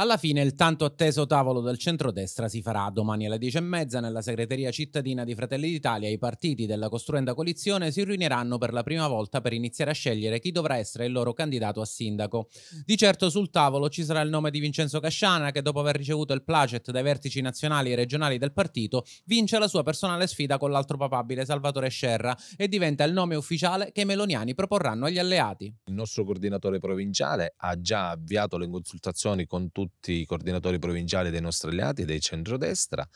Alla fine il tanto atteso tavolo del centrodestra si farà domani alle 10.30 nella segreteria cittadina di Fratelli d'Italia. I partiti della costruenda coalizione si riuniranno per la prima volta per iniziare a scegliere chi dovrà essere il loro candidato a sindaco. Di certo sul tavolo ci sarà il nome di Vincenzo Casciana che dopo aver ricevuto il placet dai vertici nazionali e regionali del partito vince la sua personale sfida con l'altro papabile Salvatore Scerra e diventa il nome ufficiale che i meloniani proporranno agli alleati. Il nostro coordinatore provinciale ha già avviato le consultazioni con tutti tutti i coordinatori provinciali dei nostri alleati dei centrodestra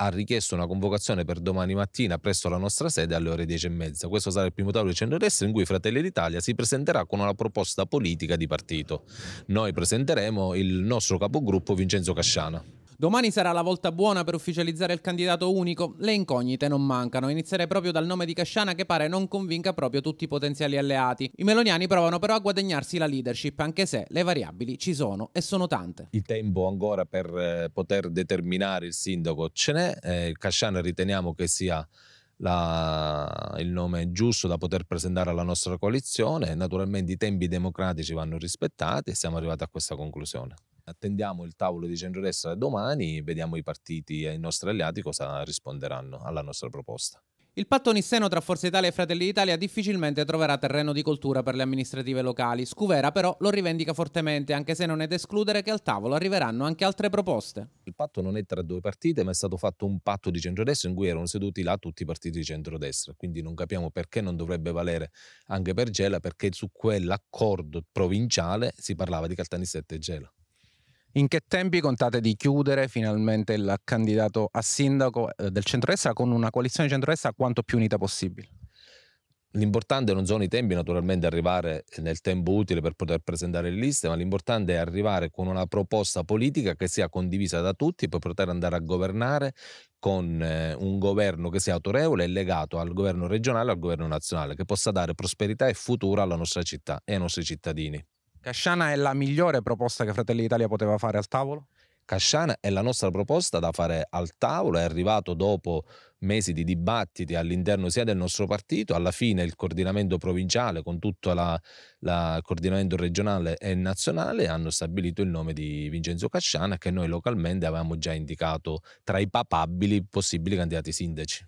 ha richiesto una convocazione per domani mattina presso la nostra sede alle ore 10 e mezza. Questo sarà il primo tavolo di centrodestra in cui Fratelli d'Italia si presenterà con una proposta politica di partito. Noi presenteremo il nostro capogruppo Vincenzo Casciana. Domani sarà la volta buona per ufficializzare il candidato unico. Le incognite non mancano. Inizierei proprio dal nome di Casciana che pare non convinca proprio tutti i potenziali alleati. I meloniani provano però a guadagnarsi la leadership, anche se le variabili ci sono e sono tante. Il tempo ancora per eh, poter determinare il sindaco ce n'è. Eh, Casciana riteniamo che sia la, il nome giusto da poter presentare alla nostra coalizione. Naturalmente i tempi democratici vanno rispettati e siamo arrivati a questa conclusione. Attendiamo il tavolo di centrodestra domani, vediamo i partiti e i nostri alleati cosa risponderanno alla nostra proposta. Il patto nisseno tra Forza Italia e Fratelli d'Italia difficilmente troverà terreno di coltura per le amministrative locali. Scuvera però lo rivendica fortemente, anche se non è da escludere che al tavolo arriveranno anche altre proposte. Il patto non è tra due partite, ma è stato fatto un patto di centrodestra in cui erano seduti là tutti i partiti di centrodestra. Quindi non capiamo perché non dovrebbe valere anche per Gela, perché su quell'accordo provinciale si parlava di Caltanissetta e Gela. In che tempi contate di chiudere finalmente il candidato a sindaco eh, del centrodestra con una coalizione centrodestra quanto più unita possibile? L'importante non sono i tempi, naturalmente arrivare nel tempo utile per poter presentare le liste, ma l'importante è arrivare con una proposta politica che sia condivisa da tutti per poter andare a governare con eh, un governo che sia autorevole e legato al governo regionale e al governo nazionale, che possa dare prosperità e futuro alla nostra città e ai nostri cittadini. Casciana è la migliore proposta che Fratelli d'Italia poteva fare al tavolo? Casciana è la nostra proposta da fare al tavolo, è arrivato dopo mesi di dibattiti all'interno sia del nostro partito, alla fine il coordinamento provinciale con tutto il coordinamento regionale e nazionale hanno stabilito il nome di Vincenzo Casciana che noi localmente avevamo già indicato tra i papabili possibili candidati sindaci.